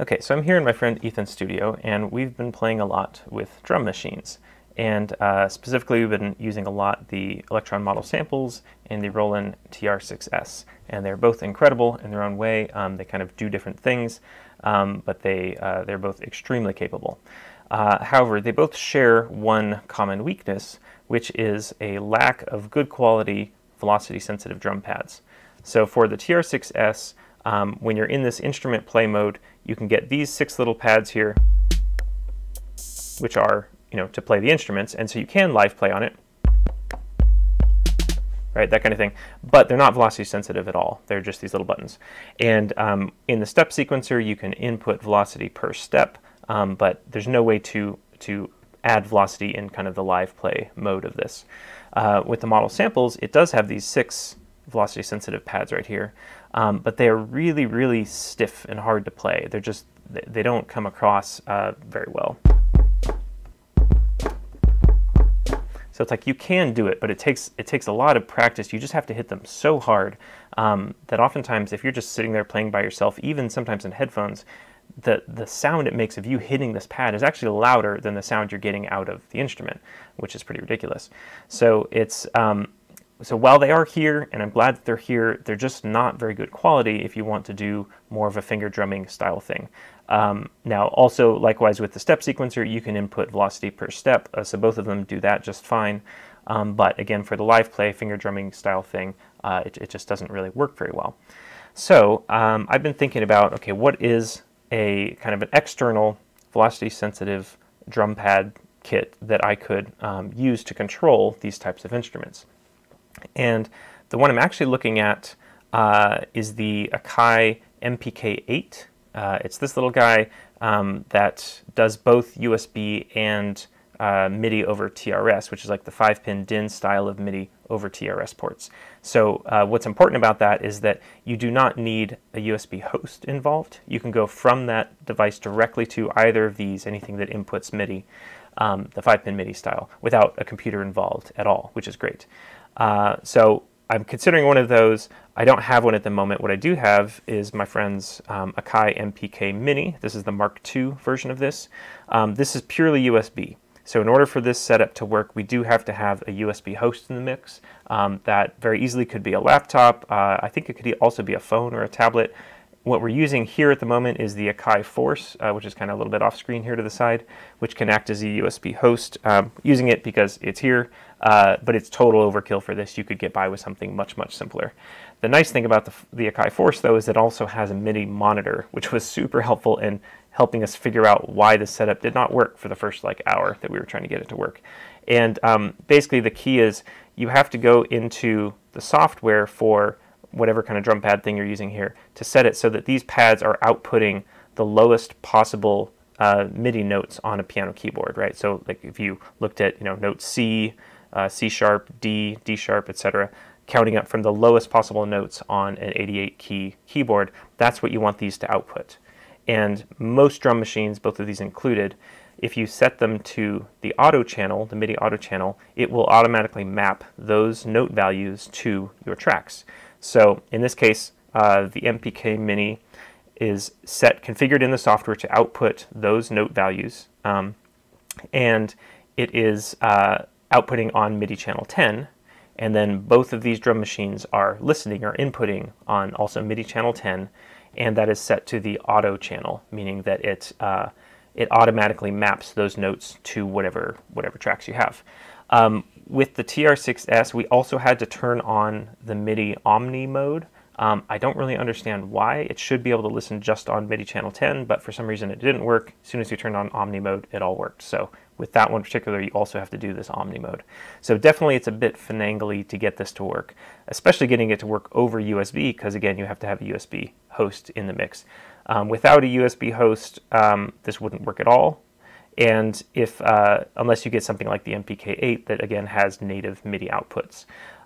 Okay, so I'm here in my friend Ethan's studio, and we've been playing a lot with drum machines. And uh, specifically, we've been using a lot the Elektron model samples and the Roland TR6S. And they're both incredible in their own way. Um, they kind of do different things, um, but they, uh, they're both extremely capable. Uh, however, they both share one common weakness, which is a lack of good quality velocity sensitive drum pads. So for the TR6S, um, when you're in this instrument play mode, you can get these six little pads here, which are, you know, to play the instruments. And so you can live play on it, right, that kind of thing. But they're not velocity sensitive at all. They're just these little buttons. And um, in the step sequencer, you can input velocity per step, um, but there's no way to, to add velocity in kind of the live play mode of this. Uh, with the model samples, it does have these six velocity sensitive pads right here, um, but they are really, really stiff and hard to play. They're just, they don't come across uh, very well. So it's like you can do it, but it takes it takes a lot of practice. You just have to hit them so hard um, that oftentimes, if you're just sitting there playing by yourself, even sometimes in headphones, the the sound it makes of you hitting this pad is actually louder than the sound you're getting out of the instrument, which is pretty ridiculous. So it's um, so while they are here, and I'm glad that they're here, they're just not very good quality if you want to do more of a finger drumming style thing. Um, now, also likewise with the step sequencer, you can input velocity per step, uh, so both of them do that just fine. Um, but again, for the live play finger drumming style thing, uh, it, it, just doesn't really work very well. So um, I've been thinking about, okay, what is a kind of an external velocity sensitive drum pad kit that I could um, use to control these types of instruments? And the one I'm actually looking at uh, is the Akai MPX8. Uh, it's this little guy um, that does both USB and uh, MIDI over TRS, which is like the five pin DIN style of MIDI over TRS ports. So uh, what's important about that is that you do not need a USB host involved. You can go from that device directly to either of these, anything that inputs MIDI, um, the five pin MIDI style, without a computer involved at all, which is great. Uh, so I'm considering one of those. I don't have one at the moment. What I do have is my friend's um, Akai MPK Mini. This is the Mark II version of this. Um, this is purely USB. So in order for this setup to work, we do have to have a USB host in the mix. Um, that very easily could be a laptop. Uh, I think it could also be a phone or a tablet. What we're using here at the moment is the Akai Force, uh, which is kind of a little bit off screen here to the side, which can act as a USB host. Um, using it because it's here, uh, but it's total overkill for this. You could get by with something much, much simpler. The nice thing about the, the Akai Force, though, is it also has a MIDI monitor, which was super helpful in helping us figure out why the setup did not work for the first like hour that we were trying to get it to work. And um, basically, the key is you have to go into the software for whatever kind of drum pad thing you're using here to set it so that these pads are outputting the lowest possible uh, MIDI notes on a piano keyboard, right? So like if you looked at, you know, note C, uh, C sharp, D, D sharp, etc., counting up from the lowest possible notes on an 88 key keyboard, that's what you want these to output. And most drum machines, both of these included, if you set them to the auto channel, the MIDI auto channel, it will automatically map those note values to your tracks. So in this case, uh, the MPK Mini is set, configured in the software to output those note values. Um, and it is uh, outputting on MIDI channel 10. And then both of these drum machines are listening or inputting on also MIDI channel 10. And that is set to the auto channel, meaning that it, uh, it automatically maps those notes to whatever, whatever tracks you have. Um, with the TR6S, we also had to turn on the MIDI Omni mode. Um, I don't really understand why. It should be able to listen just on MIDI channel 10, but for some reason it didn't work. As soon as you turned on Omni mode, it all worked. So with that one particular, you also have to do this Omni mode. So definitely it's a bit finagly to get this to work, especially getting it to work over USB, because again, you have to have a USB host in the mix. Um, without a USB host, um, this wouldn't work at all. And if, uh, unless you get something like the MPX8 that again has native MIDI outputs.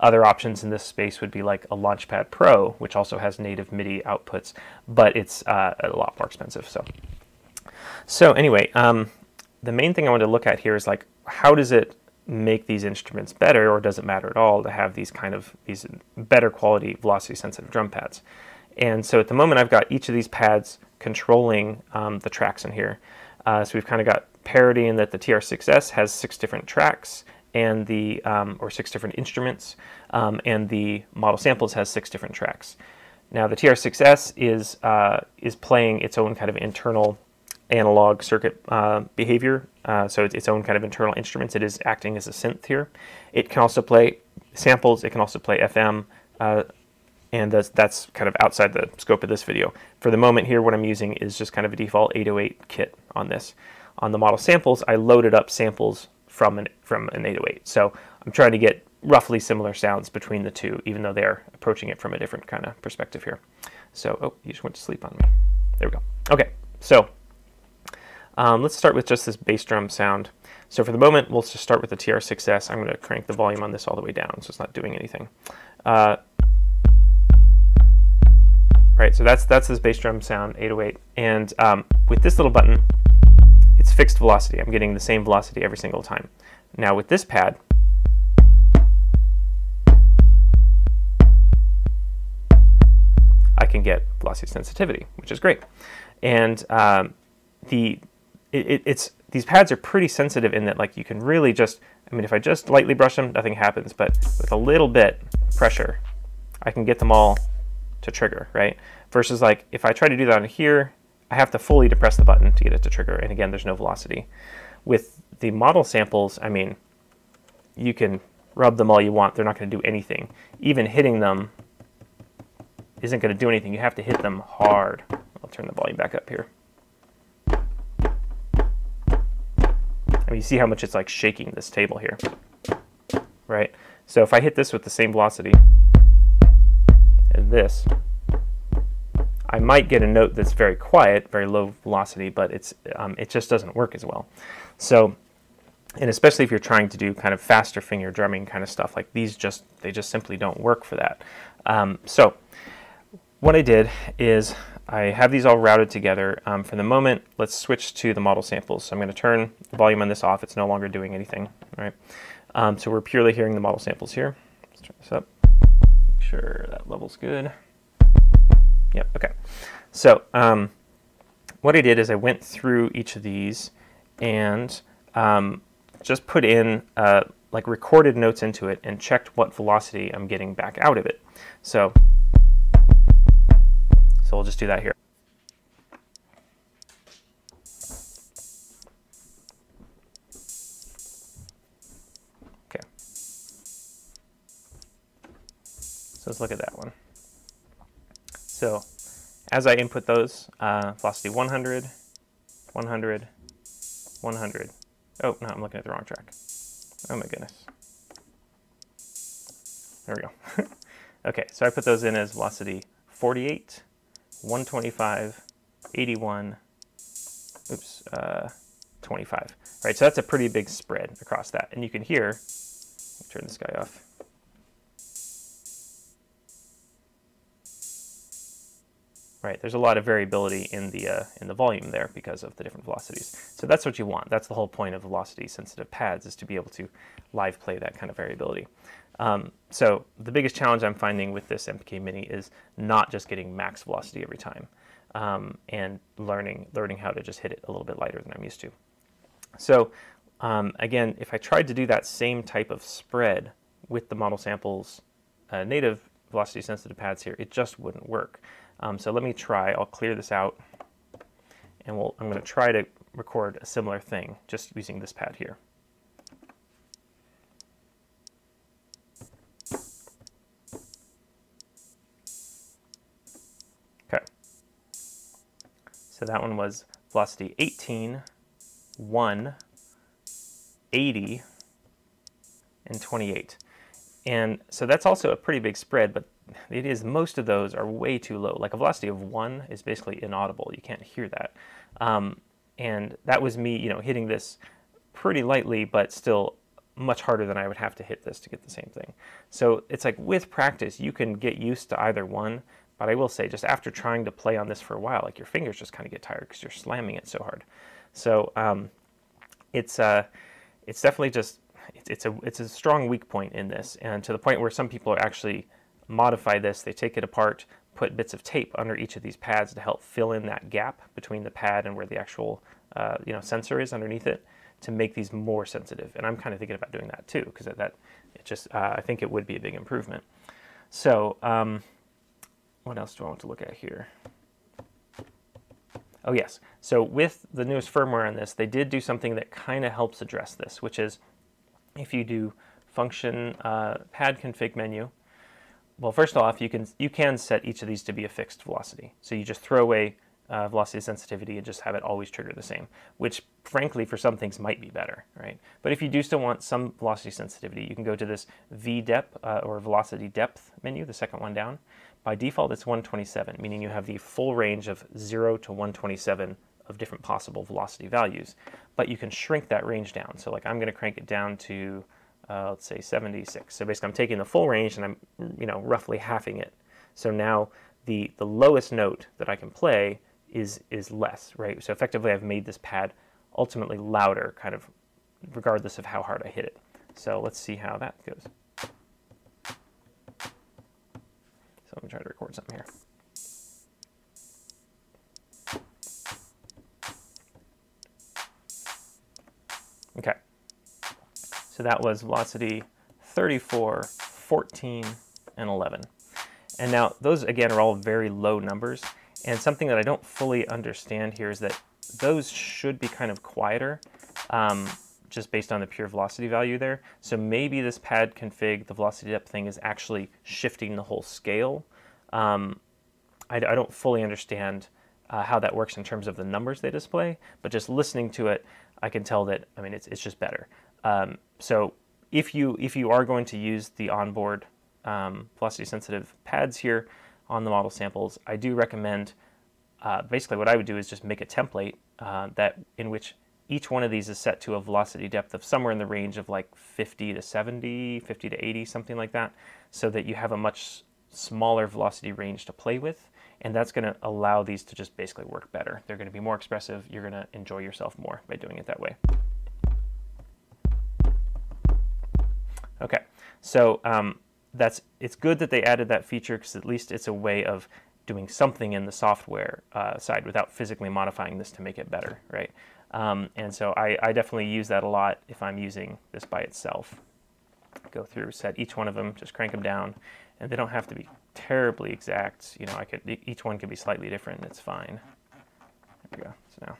Other options in this space would be like a Launchpad Pro, which also has native MIDI outputs, but it's uh, a lot more expensive. So, so anyway, um, the main thing I want to look at here is like, how does it make these instruments better, or does it matter at all to have these kind of these better quality velocity sensitive drum pads? And so at the moment, I've got each of these pads controlling um, the tracks in here. Uh, so we've kind of got parity in that the TR6S has six different tracks and the um, or six different instruments, um, and the model samples has six different tracks. Now the TR6S is uh, is playing its own kind of internal analog circuit uh, behavior, uh, so it's its own kind of internal instruments. It is acting as a synth here. It can also play samples. It can also play FM, uh, and that's, that's kind of outside the scope of this video. For the moment here, what I'm using is just kind of a default 808 kit on this. On the model samples, I loaded up samples from an, from an 808. So I'm trying to get roughly similar sounds between the two, even though they're approaching it from a different kind of perspective here. So, oh, you just went to sleep on me. There we go. Okay, so um, let's start with just this bass drum sound. So for the moment, we'll just start with the TR6S. I'm going to crank the volume on this all the way down, so it's not doing anything. Uh, right, so that's that's this bass drum sound, 808. And um, with this little button, fixed velocity. I'm getting the same velocity every single time. Now with this pad, I can get velocity sensitivity, which is great. And um, the it, it's these pads are pretty sensitive in that like you can really just I mean if I just lightly brush them nothing happens but with a little bit of pressure I can get them all to trigger right versus like if I try to do that on here I have to fully depress the button to get it to trigger and again there's no velocity. With the model samples I mean you can rub them all you want they're not going to do anything. Even hitting them isn't going to do anything you have to hit them hard. I'll turn the volume back up here. I mean, you see how much it's like shaking this table here, right? So if I hit this with the same velocity as this, I might get a note that's very quiet, very low velocity, but it's um, it just doesn't work as well. So, and especially if you're trying to do kind of faster finger drumming kind of stuff, like these just they just simply don't work for that. Um, so, what I did is I have these all routed together. Um, for the moment, let's switch to the model samples. So I'm going to turn the volume on this off. It's no longer doing anything. Right. Um, so we're purely hearing the model samples here. Let's turn this up. Make sure that level's good. Yep. Okay. So um, what I did is I went through each of these and um, just put in uh, like recorded notes into it and checked what velocity I'm getting back out of it. So so we'll just do that here. Okay. So let's look at that one. So as I input those, uh, velocity 100, 100, 100. Oh, no, I'm looking at the wrong track. Oh my goodness. There we go. okay, so I put those in as velocity 48, 125, 81, oops, uh, 25. Right, so that's a pretty big spread across that. And you can hear, turn this guy off. Right, there's a lot of variability in the uh, in the volume there because of the different velocities. So that's what you want. That's the whole point of velocity sensitive pads is to be able to live play that kind of variability. Um, so the biggest challenge I'm finding with this MPK Mini is not just getting max velocity every time um, and learning, learning how to just hit it a little bit lighter than I'm used to. So um, again, if I tried to do that same type of spread with the model samples uh, native velocity sensitive pads here, it just wouldn't work. Um, so let me try, I'll clear this out and we'll, I'm going to try to record a similar thing just using this pad here. Okay. So that one was velocity 18, 1, 80, and 28. And so that's also a pretty big spread, but it is most of those are way too low. Like a velocity of 1 is basically inaudible. You can't hear that. Um, and that was me, you know, hitting this pretty lightly, but still much harder than I would have to hit this to get the same thing. So it's like with practice, you can get used to either one, but I will say, just after trying to play on this for a while, like your fingers just kind of get tired because you're slamming it so hard. So um, it's uh, it's definitely just it's, it's a it's a strong weak point in this, and to the point where some people are actually modify this. They take it apart, put bits of tape under each of these pads to help fill in that gap between the pad and where the actual uh, you know sensor is underneath it to make these more sensitive. And I'm kind of thinking about doing that too because that it just uh, I think it would be a big improvement. So um, what else do I want to look at here? Oh yes, so with the newest firmware on this, they did do something that kind of helps address this, which is if you do function uh, pad config menu, well, first off, you can you can set each of these to be a fixed velocity. So you just throw away uh, velocity sensitivity and just have it always trigger the same, which frankly for some things might be better, right? But if you do still want some velocity sensitivity, you can go to this VDEP uh, or velocity depth menu, the second one down. By default, it's 127, meaning you have the full range of 0 to 127 of different possible velocity values. But you can shrink that range down. So like I'm going to crank it down to, uh, let's say 76. So basically I'm taking the full range and I'm, you know, roughly halving it. So now the, the lowest note that I can play is is less, right? So effectively, I've made this pad ultimately louder, kind of regardless of how hard I hit it. So let's see how that goes. So let me try to record something here. So that was velocity 34, 14, and 11. And now those again are all very low numbers. And something that I don't fully understand here is that those should be kind of quieter, um, just based on the pure velocity value there. So maybe this pad config, the velocity depth thing, is actually shifting the whole scale. Um, I, I, don't fully understand uh, how that works in terms of the numbers they display, but just listening to it, I can tell that, I mean, it's, it's just better. Um, so if you, if you are going to use the onboard um, velocity sensitive pads here, on the model samples, I do recommend, uh, basically what I would do is just make a template uh, that in which each one of these is set to a velocity depth of somewhere in the range of like 50 to 70, 50 to 80, something like that, so that you have a much smaller velocity range to play with. And that's going to allow these to just basically work better. They're going to be more expressive. You're going to enjoy yourself more by doing it that way. So um, that's it's good that they added that feature because at least it's a way of doing something in the software uh, side without physically modifying this to make it better, right? Um, and so I, I, definitely use that a lot if I'm using this by itself. Go through, set each one of them, just crank them down, and they don't have to be terribly exact. You know, I could each one could be slightly different. It's fine. There we go. So now.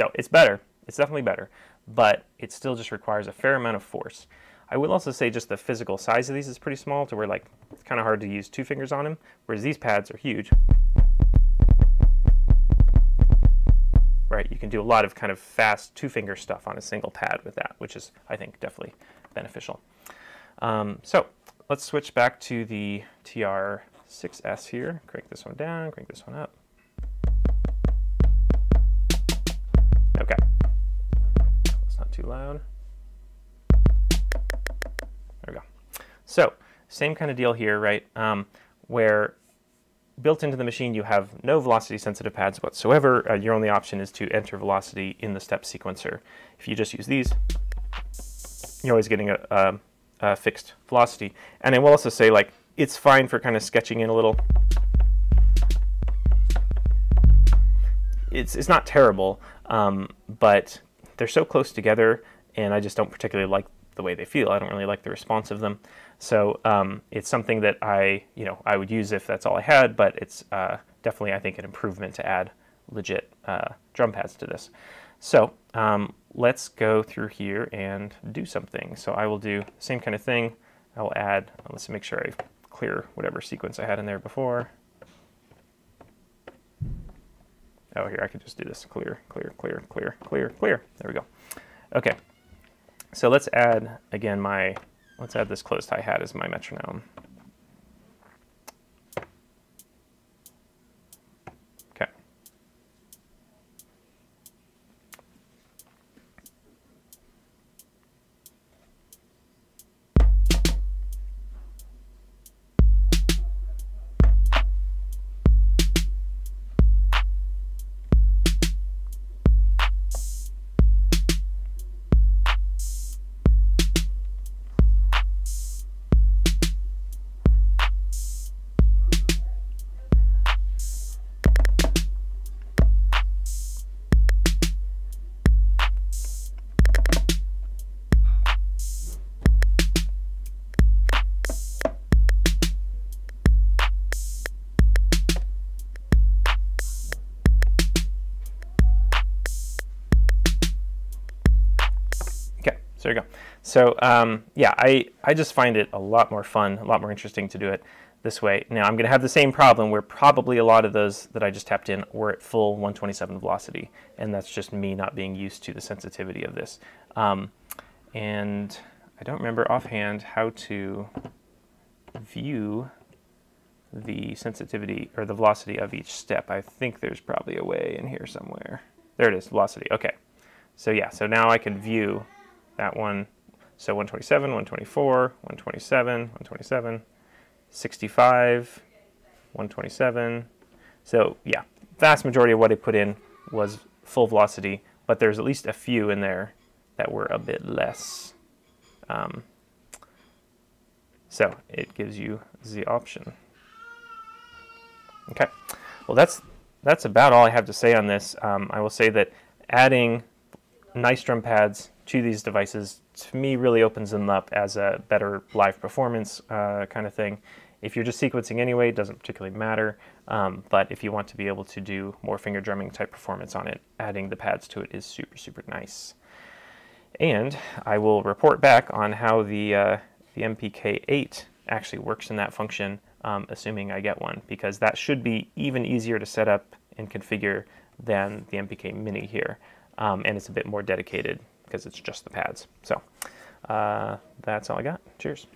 So it's better. It's definitely better, but it still just requires a fair amount of force. I will also say just the physical size of these is pretty small to where like it's kind of hard to use two fingers on them, whereas these pads are huge. Right, you can do a lot of kind of fast two finger stuff on a single pad with that, which is, I think, definitely beneficial. Um, so let's switch back to the TR6S here. Crank this one down, crank this one up. Okay. It's not too loud. There we go. So, same kind of deal here, right? Um, where built into the machine you have no velocity sensitive pads whatsoever. Uh, your only option is to enter velocity in the step sequencer. If you just use these, you're always getting a, a, a fixed velocity. And I will also say, like, it's fine for kind of sketching in a little. It's, it's not terrible, um, but they're so close together, and I just don't particularly like the way they feel. I don't really like the response of them. So um, it's something that I, you know, I would use if that's all I had, but it's uh, definitely, I think, an improvement to add legit uh, drum pads to this. So um, let's go through here and do something. So I will do the same kind of thing. I will add, let's make sure I clear whatever sequence I had in there before. Oh, here, I could just do this. Clear, clear, clear, clear, clear, clear. There we go. Okay. So let's add, again, my, let's add this closed hi-hat as my metronome. So there you go. So um, yeah, I, I just find it a lot more fun, a lot more interesting to do it this way. Now I'm going to have the same problem where probably a lot of those that I just tapped in were at full 127 velocity, and that's just me not being used to the sensitivity of this. Um, and I don't remember offhand how to view the sensitivity or the velocity of each step. I think there's probably a way in here somewhere. There it is, velocity. Okay. So yeah, so now I can view that one. So 127, 124, 127, 127, 65, 127. So yeah, vast majority of what I put in was full velocity, but there's at least a few in there that were a bit less. Um, so it gives you the option. Okay, well that's that's about all I have to say on this. Um, I will say that adding nice drum pads to these devices to me really opens them up as a better live performance uh, kind of thing. If you're just sequencing anyway, it doesn't particularly matter. Um, but if you want to be able to do more finger drumming type performance on it, adding the pads to it is super, super nice. And I will report back on how the, uh, the MPX8 actually works in that function, um, assuming I get one, because that should be even easier to set up and configure than the MPK Mini here. Um, and it's a bit more dedicated because it's just the pads. So uh, that's all I got. Cheers.